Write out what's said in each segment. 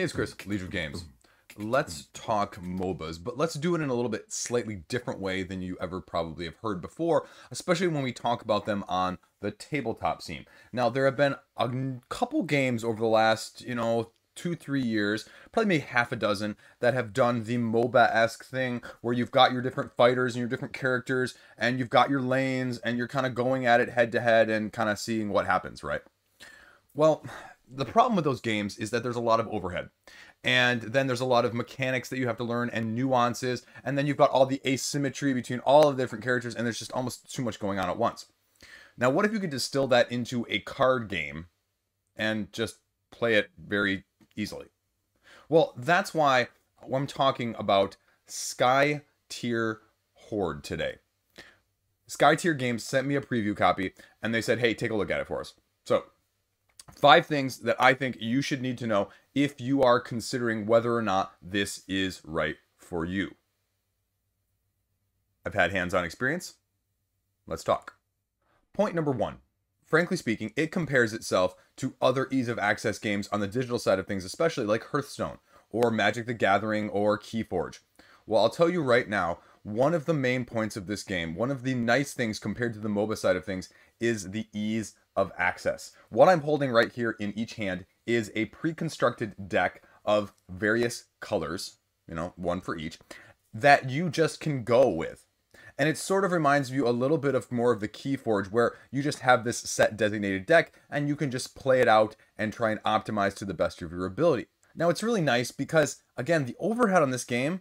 Hey, it's Chris, Liege of Games. Let's talk MOBAs, but let's do it in a little bit slightly different way than you ever probably have heard before, especially when we talk about them on the tabletop scene. Now, there have been a couple games over the last, you know, two, three years, probably maybe half a dozen, that have done the MOBA esque thing where you've got your different fighters and your different characters, and you've got your lanes, and you're kind of going at it head to head and kind of seeing what happens, right? Well, the problem with those games is that there's a lot of overhead. And then there's a lot of mechanics that you have to learn and nuances. And then you've got all the asymmetry between all of the different characters, and there's just almost too much going on at once. Now, what if you could distill that into a card game and just play it very easily? Well, that's why I'm talking about Sky Tier Horde today. Skytear Games sent me a preview copy and they said, hey, take a look at it for us. So Five things that I think you should need to know if you are considering whether or not this is right for you. I've had hands on experience. Let's talk. Point number one. Frankly speaking, it compares itself to other ease of access games on the digital side of things, especially like Hearthstone or Magic the Gathering or Keyforge. Well, I'll tell you right now, one of the main points of this game, one of the nice things compared to the MOBA side of things, is the ease of access. What I'm holding right here in each hand is a pre-constructed deck of various colors, you know, one for each, that you just can go with. And it sort of reminds you a little bit of more of the Keyforge, where you just have this set designated deck and you can just play it out and try and optimize to the best of your ability. Now, it's really nice because, again, the overhead on this game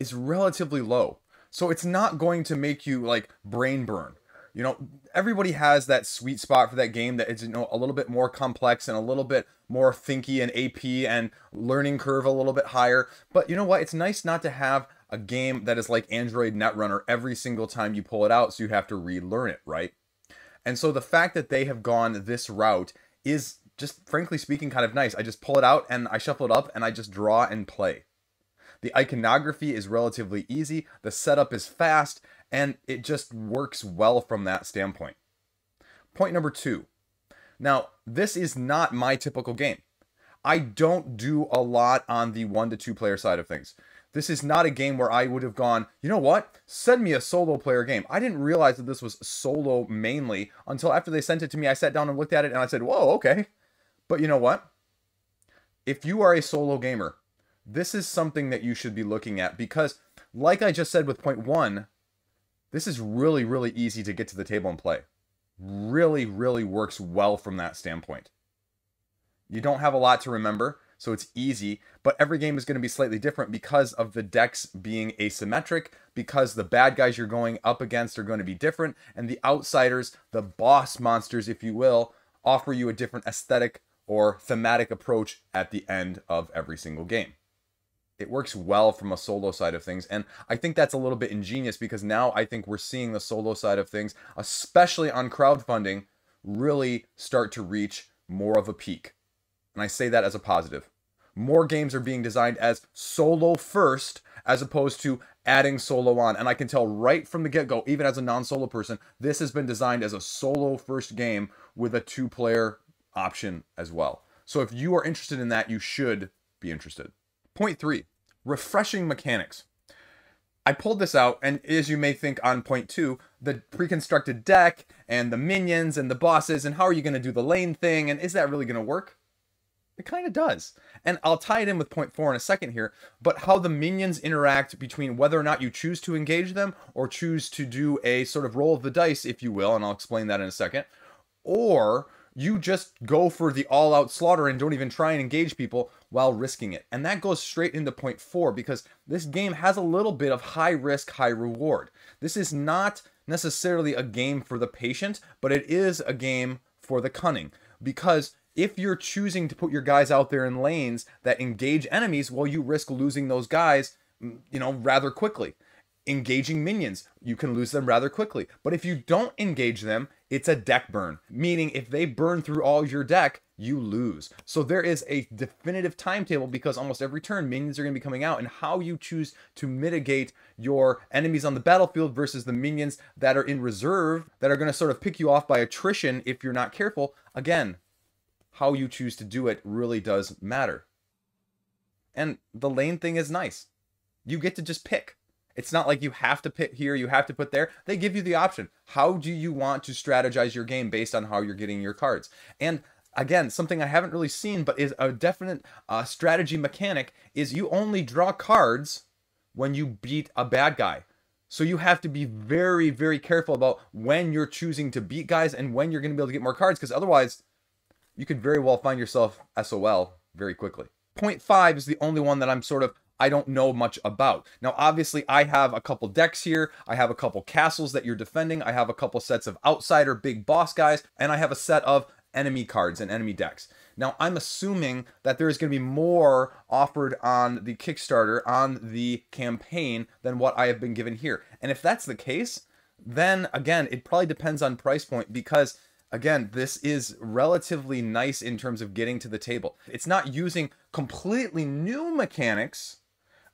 is relatively low. So it's not going to make you like brain burn you know, everybody has that sweet spot for that game that is, you know, a little bit more complex and a little bit more thinky and AP and learning curve a little bit higher. But you know what? It's nice not to have a game that is like Android Netrunner every single time you pull it out, so you have to relearn it, right? And so the fact that they have gone this route is just frankly speaking kind of nice. I just pull it out and I shuffle it up and I just draw and play. The iconography is relatively easy, the setup is fast, and it just works well from that standpoint. Point number two. Now, this is not my typical game. I don't do a lot on the one to two player side of things. This is not a game where I would have gone, you know what? Send me a solo player game. I didn't realize that this was solo mainly until after they sent it to me. I sat down and looked at it and I said, whoa, okay. But you know what? If you are a solo gamer, this is something that you should be looking at because, like I just said with point one, this is really, really easy to get to the table and play. Really, really works well from that standpoint. You don't have a lot to remember, so it's easy, but every game is going to be slightly different because of the decks being asymmetric, because the bad guys you're going up against are going to be different, and the outsiders, the boss monsters, if you will, offer you a different aesthetic or thematic approach at the end of every single game it works well from a solo side of things. And I think that's a little bit ingenious because now I think we're seeing the solo side of things, especially on crowdfunding, really start to reach more of a peak. And I say that as a positive. More games are being designed as solo first as opposed to adding solo on. And I can tell right from the get go, even as a non solo person, this has been designed as a solo first game with a two player option as well. So if you are interested in that, you should be interested. Point three refreshing mechanics. I pulled this out, and as you may think on point two, the pre-constructed deck and the minions and the bosses, and how are you going to do the lane thing, and is that really going to work? It kind of does. And I'll tie it in with point four in a second here, but how the minions interact between whether or not you choose to engage them or choose to do a sort of roll of the dice, if you will, and I'll explain that in a second, or you just go for the all out slaughter and don't even try and engage people while risking it. And that goes straight into point four because this game has a little bit of high risk, high reward. This is not necessarily a game for the patient, but it is a game for the cunning because if you're choosing to put your guys out there in lanes that engage enemies, well, you risk losing those guys, mm, you know, rather quickly engaging minions. You can lose them rather quickly. But if you don't engage them, it's a deck burn, meaning if they burn through all your deck, you lose. So there is a definitive timetable because almost every turn minions are going to be coming out and how you choose to mitigate your enemies on the battlefield versus the minions that are in reserve that are going to sort of pick you off by attrition if you're not careful. Again, how you choose to do it really does matter. And the lane thing is nice. You get to just pick. It's not like you have to put here, you have to put there. They give you the option. How do you want to strategize your game based on how you're getting your cards? And again, something I haven't really seen, but is a definite uh, strategy mechanic, is you only draw cards when you beat a bad guy. So you have to be very, very careful about when you're choosing to beat guys and when you're going to be able to get more cards, because otherwise, you could very well find yourself SOL very quickly. Point five is the only one that I'm sort of I don't know much about. Now, obviously, I have a couple decks here. I have a couple castles that you're defending. I have a couple sets of outsider big boss guys, and I have a set of enemy cards and enemy decks. Now, I'm assuming that there is going to be more offered on the Kickstarter, on the campaign, than what I have been given here. And if that's the case, then again, it probably depends on price point because again, this is relatively nice in terms of getting to the table. It's not using completely new mechanics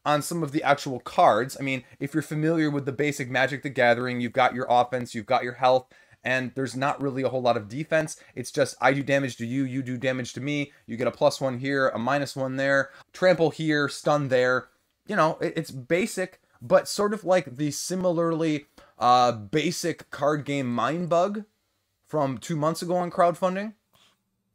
on some of the actual cards. I mean, if you're familiar with the basic Magic the Gathering, you've got your offense, you've got your health, and there's not really a whole lot of defense. It's just I do damage to you, you do damage to me. You get a plus one here, a minus one there, trample here, stun there. You know, it's basic, but sort of like the similarly uh, basic card game Mindbug from two months ago on crowdfunding.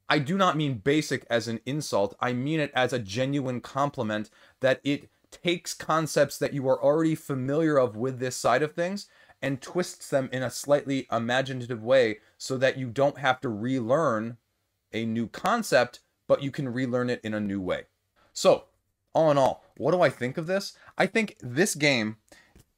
I do not mean basic as an insult. I mean it as a genuine compliment that it takes concepts that you are already familiar of with this side of things and twists them in a slightly imaginative way so that you don't have to relearn a new concept, but you can relearn it in a new way. So, all in all, what do I think of this? I think this game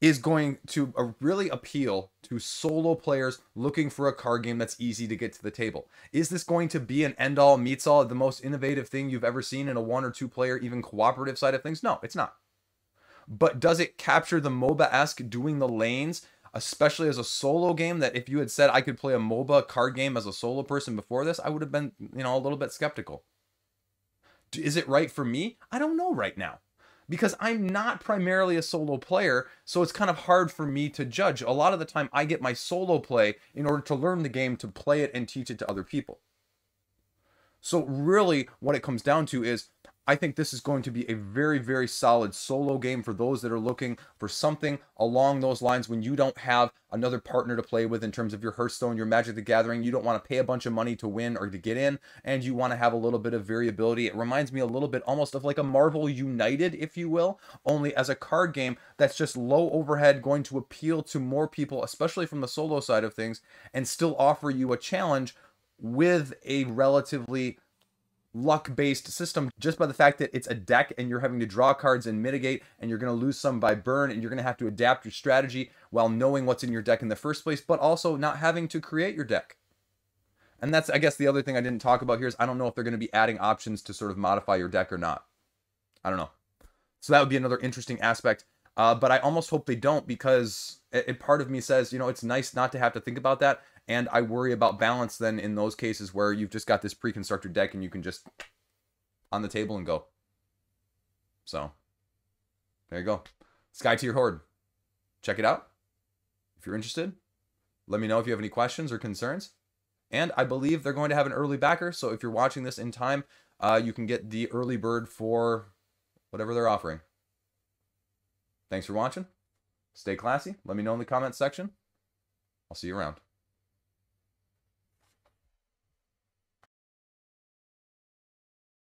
is going to uh, really appeal to solo players looking for a card game that's easy to get to the table. Is this going to be an end all meets all, the most innovative thing you've ever seen in a one or two player, even cooperative side of things? No, it's not but does it capture the MOBA esque doing the lanes, especially as a solo game? That if you had said I could play a MOBA card game as a solo person before this, I would have been, you know, a little bit skeptical. Is it right for me? I don't know right now because I'm not primarily a solo player, so it's kind of hard for me to judge. A lot of the time, I get my solo play in order to learn the game, to play it, and teach it to other people. So, really, what it comes down to is I think this is going to be a very, very solid solo game for those that are looking for something along those lines when you don't have another partner to play with in terms of your Hearthstone, your Magic the Gathering. You don't want to pay a bunch of money to win or to get in, and you want to have a little bit of variability. It reminds me a little bit almost of like a Marvel United, if you will, only as a card game that's just low overhead, going to appeal to more people, especially from the solo side of things, and still offer you a challenge with a relatively luck based system just by the fact that it's a deck and you're having to draw cards and mitigate and you're going to lose some by burn and you're going to have to adapt your strategy while knowing what's in your deck in the first place but also not having to create your deck. And that's i guess the other thing i didn't talk about here is i don't know if they're going to be adding options to sort of modify your deck or not. I don't know. So that would be another interesting aspect. Uh, but i almost hope they don't because it, it part of me says you know it's nice not to have to think about that and I worry about balance then in those cases where you've just got this pre-constructed deck and you can just on the table and go. So there you go. Skytear Horde. Check it out. If you're interested, let me know if you have any questions or concerns. And I believe they're going to have an early backer. So if you're watching this in time, uh, you can get the early bird for whatever they're offering. Thanks for watching. Stay classy. Let me know in the comments section. I'll see you around.